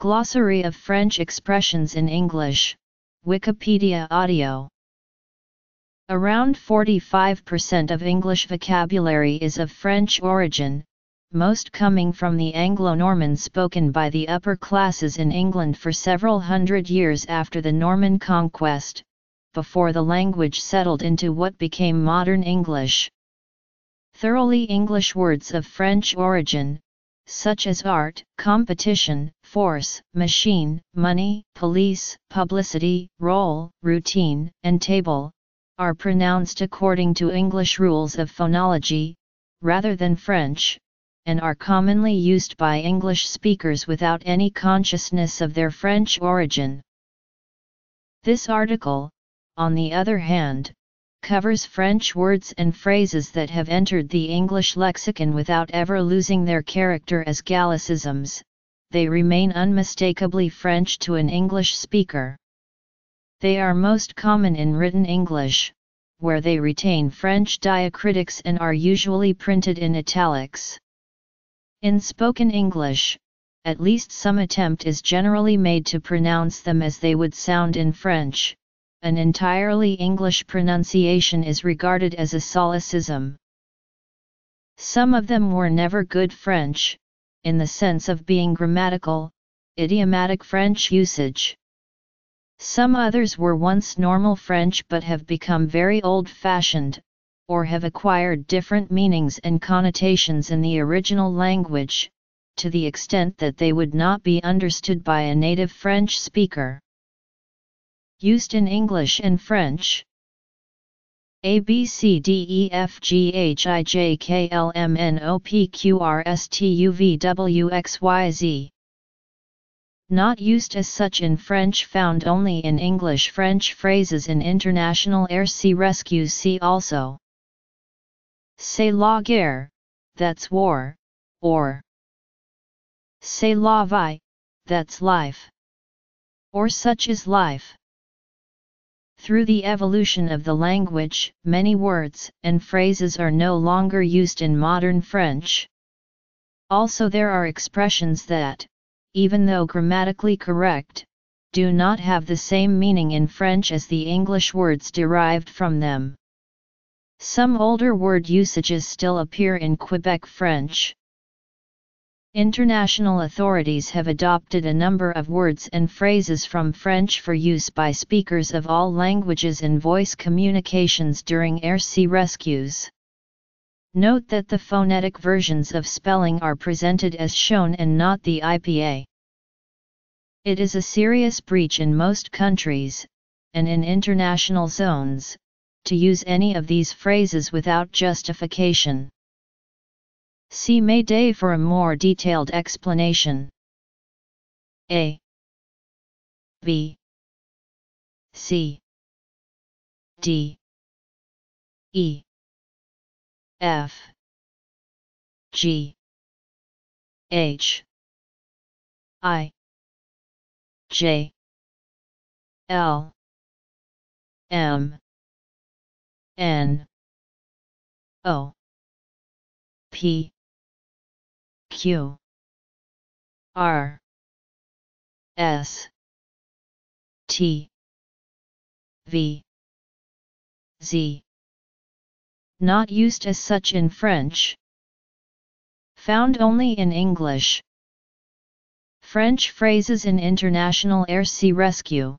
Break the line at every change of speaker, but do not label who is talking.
Glossary of French expressions in English, Wikipedia Audio Around 45% of English vocabulary is of French origin, most coming from the Anglo-Norman spoken by the upper classes in England for several hundred years after the Norman conquest, before the language settled into what became modern English. Thoroughly English words of French origin, such as art, competition, force, machine, money, police, publicity, role, routine, and table, are pronounced according to English rules of phonology, rather than French, and are commonly used by English speakers without any consciousness of their French origin. This article, on the other hand, covers French words and phrases that have entered the English lexicon without ever losing their character as Gallicisms, they remain unmistakably French to an English speaker. They are most common in written English, where they retain French diacritics and are usually printed in italics. In spoken English, at least some attempt is generally made to pronounce them as they would sound in French. An entirely English pronunciation is regarded as a solecism. Some of them were never good French, in the sense of being grammatical, idiomatic French usage. Some others were once normal French but have become very old-fashioned, or have acquired different meanings and connotations in the original language, to the extent that they would not be understood by a native French speaker. Used in English and French A B C D E F G H I J K L M N O P Q R S T U V W X Y Z not used as such in French found only in English French phrases in international air sea rescues see also C'est la guerre, that's war, or C'est la vie, that's life. Or such is life. Through the evolution of the language, many words and phrases are no longer used in modern French. Also there are expressions that, even though grammatically correct, do not have the same meaning in French as the English words derived from them. Some older word usages still appear in Quebec French. International authorities have adopted a number of words and phrases from French for use by speakers of all languages in voice communications during air-sea rescues. Note that the phonetic versions of spelling are presented as shown and not the IPA. It is a serious breach in most countries, and in international zones, to use any of these phrases without justification. See Mayday for a more detailed explanation. A. B. C. D. E. F. G. H. I. J. L. M. N. O. P Q. R. S. T. V. Z. Not used as such in French. Found only in English. French phrases in international air sea rescue